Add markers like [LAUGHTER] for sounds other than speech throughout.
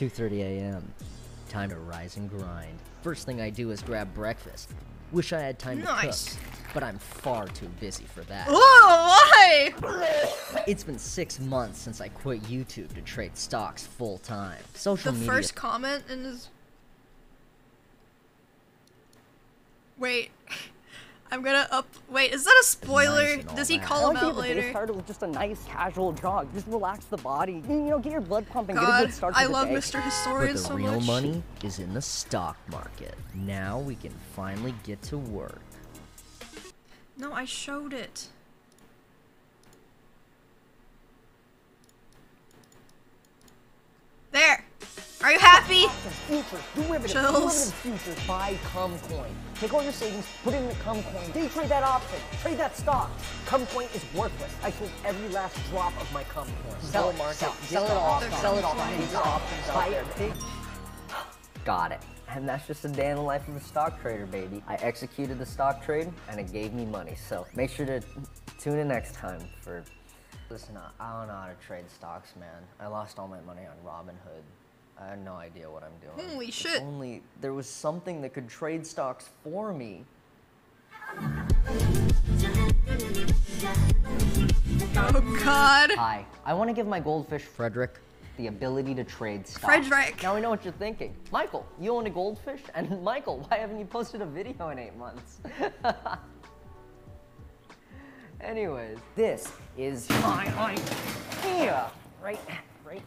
2:30 a.m. Time to rise and grind. First thing I do is grab breakfast. Wish I had time Nice. to cook, but I'm far too busy for that. Oh, why? It's been six months since I quit YouTube to trade stocks full time. Social The media. first comment in his. Wait. [LAUGHS] I'm gonna up. Wait, is that a spoiler? Nice all Does he that. call I him like out get the day later? started with just a nice casual jog. Just relax the body. You know, get your blood pumping. Get a good start to I the love day. Mr. But Historian the so real much. money is in the stock market. Now we can finally get to work. No, I showed it. There. Are you happy? Futures, derivatives, Chills. derivative futures, buy Cumcoin. Take all your savings, put it in the Cumcoin. Day trade that option, trade that stock. Cumcoin is worthless. I sold every last drop of my Cumcoin. Sell it, sell, sell it all, There's sell it all. Cumcoin. Take your options out there. Take- Got it. And that's just a day in the life of a stock trader, baby. I executed the stock trade and it gave me money. So make sure to tune in next time for. Listen, I- I don't know how to trade stocks, man. I lost all my money on Robinhood. I had no idea what I'm doing. Holy If shit. only there was something that could trade stocks for me. Oh God. Hi, I want to give my goldfish Frederick the ability to trade stocks. Frederick. Now we know what you're thinking. Michael, you own a goldfish? [LAUGHS] And Michael, why haven't you posted a video in eight months? [LAUGHS] Anyways, this is my idea. Right, right,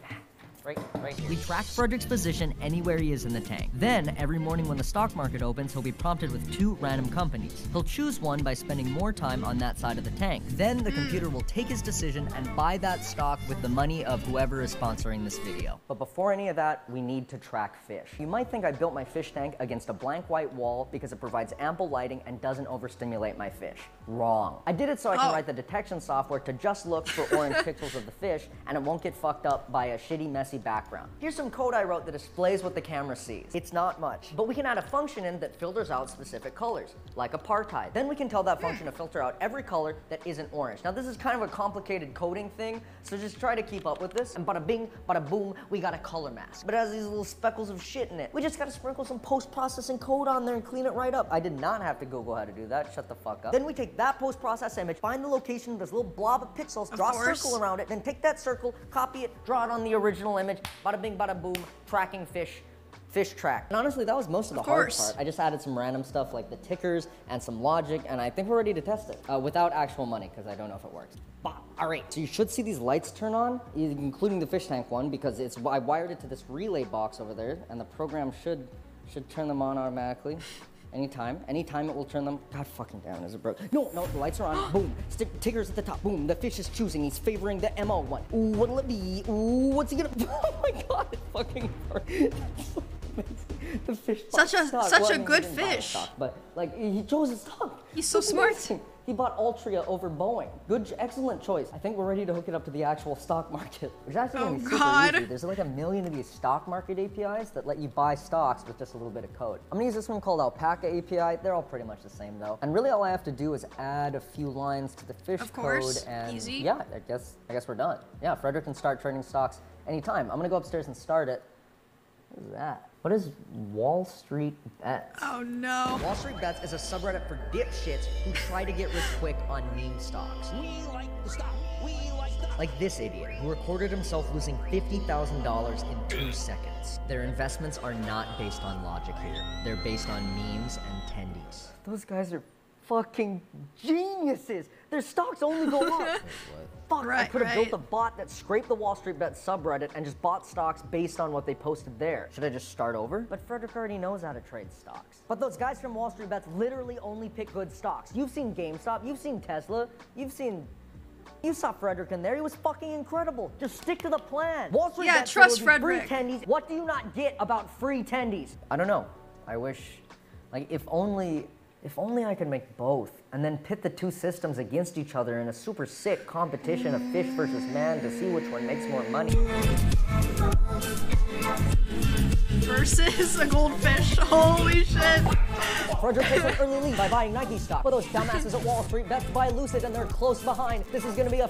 right, right here. We track Frederick's position anywhere he is in the tank. Then, every morning when the stock market opens, he'll be prompted with two random companies. He'll choose one by spending more time on that side of the tank. Then, the computer will take his decision and buy that stock with the money of whoever is sponsoring this video. But before any of that, we need to track fish. You might think I built my fish tank against a blank white wall because it provides ample lighting and doesn't overstimulate my fish. Wrong. I did it so I can Oh. write the detection software to just look for orange [LAUGHS] pixels of the fish and it won't get fucked up by a shitty, messy background. Here's some code I wrote that displays what the camera sees. It's not much, but we can add a function in that filters out specific colors, like apartheid. Then we can tell that function to filter out every color that isn't orange. Now this is kind of a complicated coding thing, so just try to keep up with this. And bada bing, bada boom, we got a color mask. But it has these little speckles of shit in it. We just gotta sprinkle some post-processing code on there and clean it right up. I did not have to Google how to do that. Shut the fuck up. Then we take that post-process image, find the location of this little blob of pixels, Of draw course. a circle around it, then take that circle, copy it, draw it on the original image. Bada bing, bada boom, tracking fish. Fish track. And honestly, that was most of the Of hard part. I just added some random stuff like the tickers and some logic, and I think we're ready to test it uh, without actual money because I don't know if it works. Bah, all right, so you should see these lights turn on, including the fish tank one, because it's I wired it to this relay box over there, and the program should should turn them on automatically. [LAUGHS] Anytime, anytime it will turn them. God fucking damn, is it broke? No, no, the lights are on. [GASPS] Boom, stick tickers at the top. Boom, the fish is choosing. He's favoring the MO one. Ooh, what'll it be? Ooh, what's he gonna? [LAUGHS] Oh my god, it fucking [LAUGHS] the fish. Such a- such Well, a I mean, good fish. stock, but like he chose his stock. He's so That's smart. amazing. He bought Altria over Boeing. Good, excellent choice. I think we're ready to hook it up to the actual stock market. Which actually Oh, gonna be super God. easy. There's like a million of these stock market APIs that let you buy stocks with just a little bit of code. I'm gonna use this one called Alpaca API. They're all pretty much the same though. And really all I have to do is add a few lines to the fish Of course. code and Easy. yeah, I guess I guess we're done. Yeah, Frederick can start trading stocks anytime. I'm gonna go upstairs and start it. What is that? What is Wall Street Bets? Oh no. Wall Street Bets is a subreddit for dipshits who try to get rich quick on meme stocks. We like the stock. We like the Like this idiot who recorded himself losing $50,000 in two seconds. Their investments are not based on logic here. They're based on memes and tendies. Those guys are fucking geniuses. Their stocks only go up. [LAUGHS] Fuck, right, I could have built a bot that scraped the Wall Street Bet subreddit and just bought stocks based on what they posted there. Should I just start over? But Frederick already knows how to trade stocks. But those guys from Wall Street Bets literally only pick good stocks. You've seen GameStop, you've seen Tesla, you've seen. You saw Frederick in there. He was fucking incredible. Just stick to the plan. Wall Street Yeah, trust be free Frederick. tendies. What do you not get about free tendies? I don't know. I wish, like, if only, if only I could make both, and then pit the two systems against each other in a super sick competition of fish versus man to see which one makes more money. Versus a goldfish. [LAUGHS] Holy shit. Frederick takes an early lead by buying Nike stock, but those dumbasses at Wall Street bets buy Lucid and they're close behind. This is gonna be a.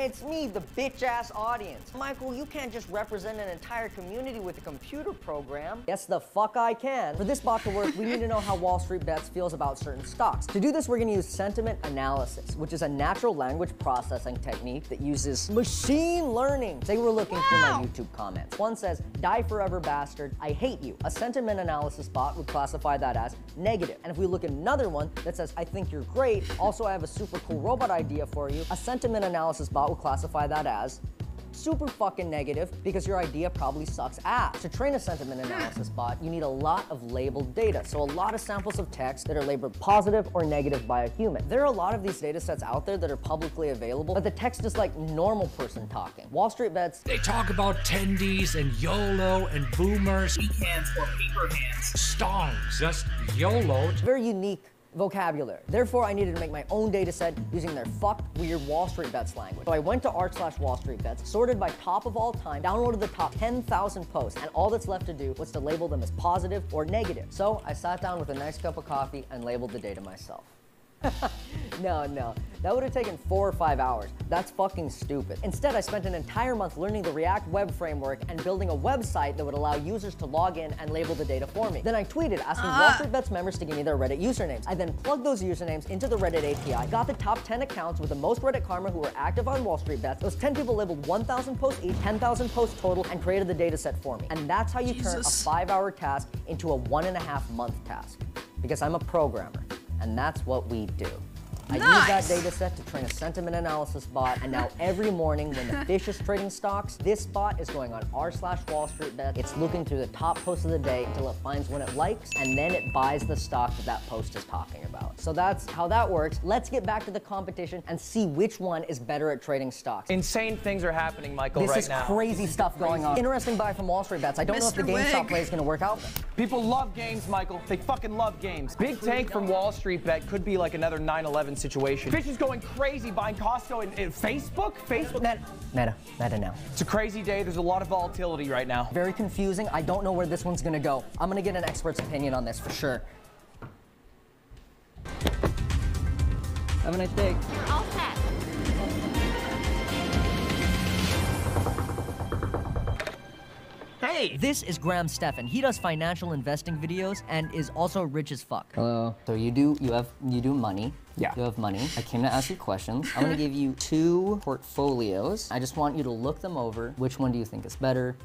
It's me, the bitch ass audience. Michael, you can't just represent an entire community with a computer program. Yes, the fuck I can. For this bot to work, we need to know how Wall Street Bets feels about certain stocks. To do this, we're gonna use sentiment analysis, which is a natural language processing technique that uses machine learning. Say we're looking through my YouTube comments. One says, die forever bastard, I hate you. A sentiment analysis bot would classify that as negative. And if we look at another one that says, I think you're great, also I have a super cool robot idea for you, a sentiment analysis bot would classify that as super fucking negative because your idea probably sucks ass. To train a sentiment analysis bot, you need a lot of labeled data. So a lot of samples of text that are labeled positive or negative by a human. There are a lot of these data sets out there that are publicly available, but the text is like normal person talking. Wall Street bets They talk about tendies and YOLO and boomers. hands or paper hands. Stonks, just YOLO. very unique vocabulary. Therefore, I needed to make my own data set using their fucked weird Wall Street Bets language. So I went to r slash Wall Street Bets, sorted by top of all time, downloaded the top 10,000 posts, and all that's left to do was to label them as positive or negative. So I sat down with a nice cup of coffee and labeled the data myself. [LAUGHS] no, no. That would have taken four or five hours. That's fucking stupid. Instead, I spent an entire month learning the React web framework and building a website that would allow users to log in and label the data for me. Then I tweeted asking ah. Wall Street Bets members to give me their Reddit usernames. I then plugged those usernames into the Reddit API, got the top 10 accounts with the most Reddit karma who were active on Wall Street Bets. Those 10 people labeled 1,000 posts each, 10,000 posts total, and created the data set for me. And that's how you turn a five hour task into a one and a half month task. Because I'm a programmer, and that's what we do. I use that Nice. data set to train a sentiment analysis bot, and now every morning when the [LAUGHS] fish is trading stocks, this bot is going on r slash Wall Street Bet. It's looking through the top posts of the day until it finds one it likes, and then it buys the stock that that post is talking about. So that's how that works. Let's get back to the competition and see which one is better at trading stocks. Insane things are happening, Michael, This right is crazy stuff going on. Interesting buy from Wall Street Bets. I don't know if the Mr. GameStop Wig. play is going to work out. People love games, Michael. They fucking love games. Big tank from Wall Street bet could be like another 9/11 situation. Fish is going crazy buying Costco and, and Facebook. Facebook. Meta, meta, meta now. It's a crazy day. There's a lot of volatility right now. Very confusing. I don't know where this one's gonna go. I'm gonna get an expert's opinion on this for sure. Have a nice day. All set. Hey, This is Graham Stephan. He does financial investing videos and is also rich as fuck. Hello. So you do you have you do money. Yeah. You have money. I came to ask you questions. I'm gonna [LAUGHS] give you two portfolios. I just want you to look them over. Which one do you think is better?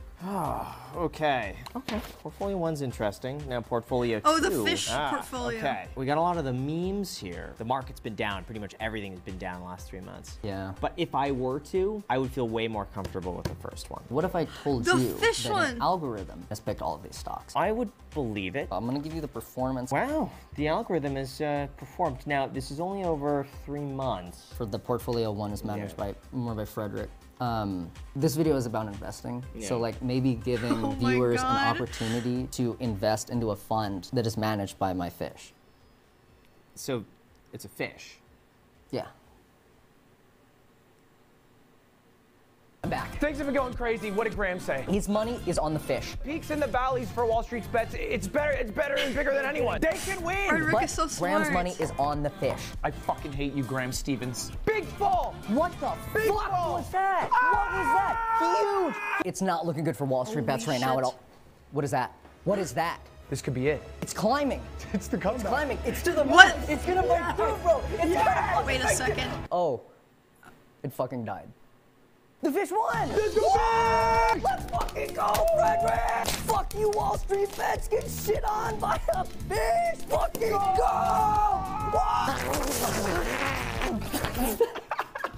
Okay. Okay. Portfolio one's interesting. Now portfolio two. Oh, the two. fish Ah, portfolio. Okay. We got a lot of the memes here. The market's been down. Pretty much everything has been down the last three months. Yeah. But if I were to, I would feel way more comfortable with the first one. What if I told The you fish that one. an algorithm has picked all of these stocks? I would believe it. I'm gonna give you the performance Wow. The algorithm has uh, performed. Now this is only over three months. for the portfolio one is managed Yeah. by more by Frederick. Um, this video is about investing, so like maybe giving [LAUGHS] Oh viewers an opportunity to invest into a fund that is managed by my fish. So it's a fish. Yeah. Back. Things have been going crazy. What did Graham say? His money is on the fish. Peaks and the valleys for Wall Street's bets. It's better. It's better and bigger than anyone. They can win. Our Rick but is so Graham's money is on the fish. I fucking hate you, Graham Stephan. Big fall. What the Big fuck ball. was that? What was that? Huge! Ah! It's not looking good for Wall Street bets right now at all. What is that? What is that? This could be it. It's climbing. It's the comeback. It's climbing. It's to the moon. What? It's gonna break through, bro. It's gonna Wait a second. Oh, it fucking died. The fish won! Let's go! Let's fucking go, Frederick! Fuck you, Wall Street bets! Get shit on by a fish! Fucking go! [LAUGHS]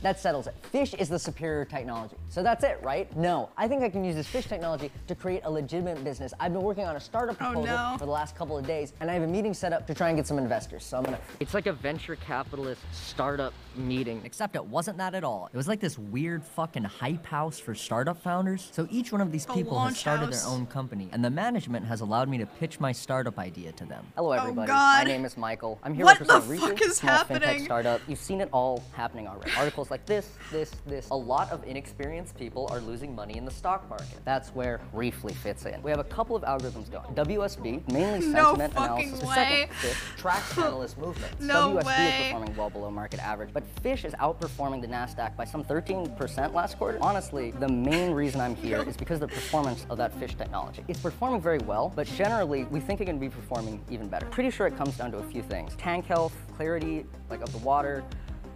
that settles it. Fish is the superior technology. So that's it, right? No. I think I can use this fish technology to create a legitimate business. I've been working on a startup Oh, proposal no. for the last couple of days, and I have a meeting set up to try and get some investors. So I'm gonna. It's like a venture capitalist startup meeting. Except it wasn't that at all. It was like this weird fucking hype house for startup founders. So each one of these people has started house. their own company, and the management has allowed me to pitch my startup idea to them. Hello, oh, everybody. My Oh, God. name is Michael. I'm here What representing the Reacher, fuck is small fintech startup. You've seen it all happening already. Articles [LAUGHS] like this, this, this, this. A lot of inexperienced people are losing money in the stock market. That's where Reefly fits in. We have a couple of algorithms going. WSB, mainly sentiment fucking analysis. The way. second, Fish, tracks [LAUGHS] analyst movements. No WSB way. is performing well below market average, but Fish is outperforming the NASDAQ by some 13% last quarter. Honestly, the main reason I'm here is because of the performance of that Fish technology. It's performing very well, but generally, we think it can be performing even better. Pretty sure it comes down to a few things. Tank health, clarity, like of the water,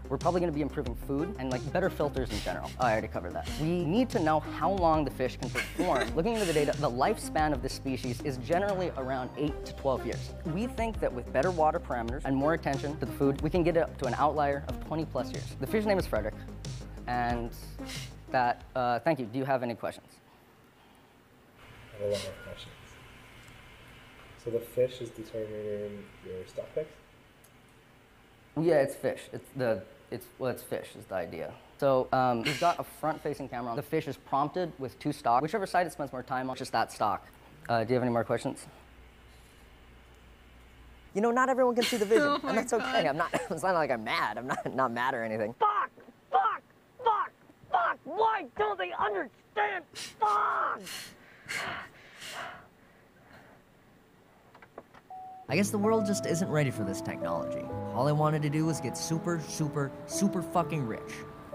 we're probably going to be improving food and like better filters in general. Oh, I already covered that. We need to know how long the fish can perform. [LAUGHS] Looking into the data, the lifespan of this species is generally around 8 to 12 years. We think that with better water parameters and more attention to the food, we can get it up to an outlier of 20 plus years. The fish name is Frederick, and that, uh, thank you. Do you have any questions? I have a lot more questions. So the fish is determining your stock picks? Yeah, it's fish. It's the it's well, it's fish is the idea. So um, we've got a front-facing camera. on. The fish is prompted with two stock. Whichever side it spends more time on, just that stock. Uh, do you have any more questions? You know, not everyone can see the vision, [LAUGHS] Oh my and that's okay. God. I'm not. [LAUGHS] It's not like I'm mad. I'm not not mad or anything. Fuck! Fuck! Fuck! Fuck! Why don't they understand? Fuck! [LAUGHS] I guess the world just isn't ready for this technology. All I wanted to do was get super, super, super fucking rich.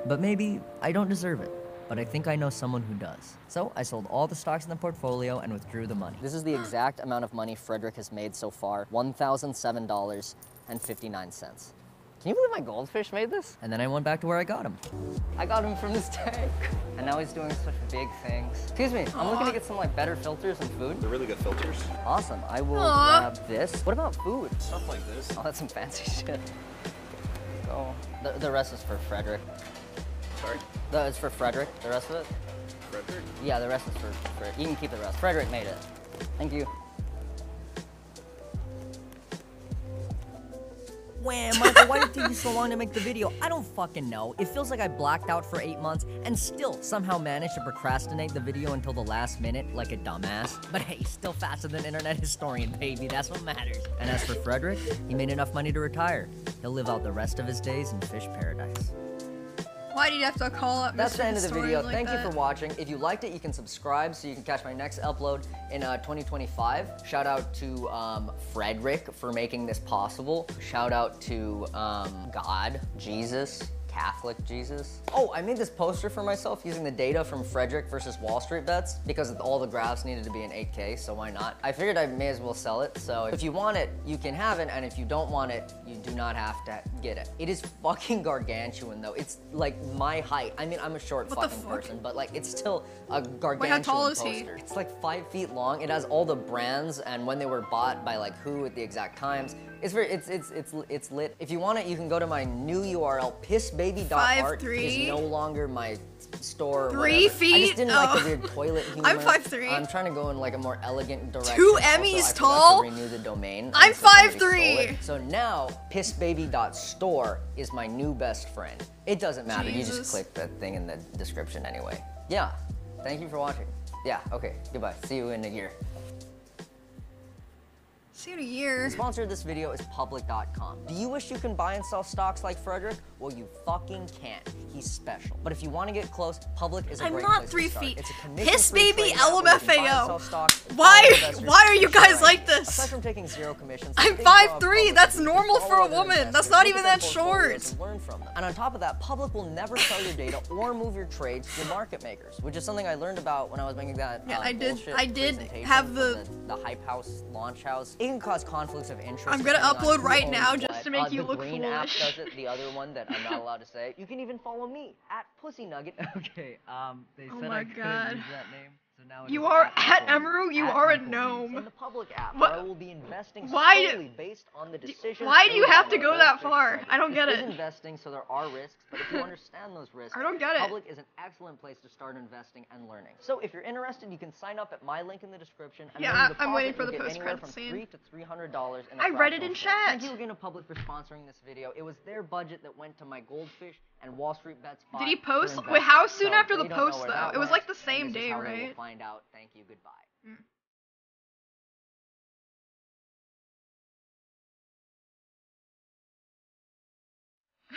But maybe I don't deserve it. But I think I know someone who does. So I sold all the stocks in the portfolio and withdrew the money. This is the exact amount of money Frederick has made so far $1,007.59. Can you believe my goldfish made this? And then I went back to where I got him. I got him from this tank. [LAUGHS] And now he's doing such big things. Excuse me, I'm looking to get some like better filters and food. They're really good filters. Awesome. I will Aw. grab this. What about food? Stuff like this. Oh, that's some fancy shit. Go. The, the rest is for Frederick. Sorry? The, it's for Frederick. The rest of it? Frederick? Yeah, the rest is for, for. You can keep the rest. Frederick made it. Thank you. Wham, Michael, why did it take you so long to make the video? I don't fucking know. It feels like I blacked out for eight months and still somehow managed to procrastinate the video until the last minute like a dumbass. But hey, still faster than internet historian, baby. That's what matters. And as for Frederick, he made enough money to retire. He'll live out the rest of his days in fish paradise. Why did you have to call up That's Mr. the end of the video. like Thank you for watching. If you liked it, you can subscribe so you can catch my next upload in uh, 2025. Shout out to um, Frederick for making this possible. Shout out to um, God, Jesus, Catholic Jesus. Oh, I made this poster for myself using the data from Frederick versus Wall Street bets because all the graphs needed to be in 8K, so why not? I figured I may as well sell it, so if you want it, you can have it, and if you don't want it, you do not have to get it. It is fucking gargantuan though. It's like my height. I mean, I'm a short What fucking fuck? person, but like it's still a gargantuan Wait, how tall is he? poster. It's like five feet long. It has all the brands and when they were bought by like who at the exact times. It's very, it's it's it's it's lit. If you want it, you can go to my new URL. Pissbaby.art 5'3"? is no longer my store. or Three whatever. I just didn't like Oh. the weird toilet [LAUGHS] humor. I'm 5'3". I'm trying to go in like a more elegant direction. Two Also, Emmys I forgot tall? To renew the domain. I'm and so somebody 5'3". stole it. So now pissbaby.store is my new best friend. It doesn't matter. You just click the thing in the description anyway. Yeah. Thank you for watching. Yeah. Okay. Goodbye. See you in a year. See you in a year. The sponsor of this video is public.com. Do you wish you can buy and sell stocks like Frederick? Well, you fucking can't. He's special. But if you want to get close, Public is a I'm great not place three to start. feet. It's a Piss baby trading app where you can buy and LMFAO. stocks, Why- why are you guys like this? Aside from taking zero commissions, I'm things about 5'3", that's is you can normal for a woman. That's not even that short. and Learn from them. And on top of that, Public will never sell your data or move your trades to market makers, which is something I learned about when I was making that Yeah, uh, I did- I did have the- the hype house launch house. It can cause conflicts of interest. I'm gonna upload right now just to make Uh, you look green app does it. The other one that I'm not [LAUGHS] allowed to say. You can even follow me at Pussy Nugget. [LAUGHS] Okay, um, they Oh said my I couldn't God. use that name, now You are at at Emiru. You At are a gnome. In the public app. What- I will be investing Why- solely based on the decisions. why do you have to go that far? I don't get This is it. investing, so there are risks, but if you understand those [LAUGHS] risks, I don't get it. Public is an excellent place to start investing and learning. So if you're interested, you can sign up at my link in the description. And Yeah, I- I'm waiting for the get post-credit scene. Three to three hundred dollars. in I read it in chat. Thank you again to Public for sponsoring this video. It was their budget that went to my goldfish and Wall Street bets. Did he post? Wait, how soon So after the they don't know post, though? It was like the same day, how we will right? Find out. Thank you. Goodbye. Hmm.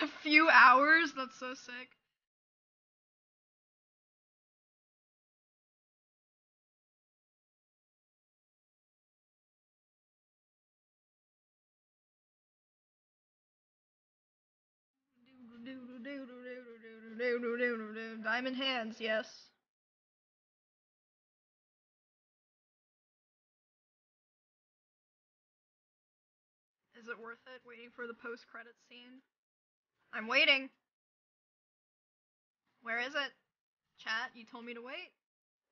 A few hours? That's so sick. Diamond hands, yes. Is it worth it waiting for the post credit scene? I'm waiting. Where is it? Chat, you told me to wait.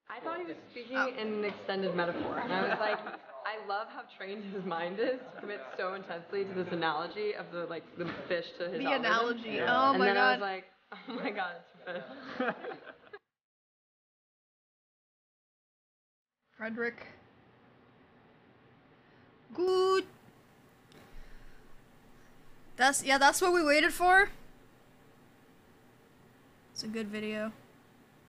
I thought he was speaking Oh. in an extended metaphor, and I was like, I love how trained his mind is to commit so intensely to this analogy of the like the fish to his The algorithm. analogy, oh and my then I was God. like, oh my god, it's a fish. [LAUGHS] Frederick. Good. That's yeah, that's what we waited for. It's a good video.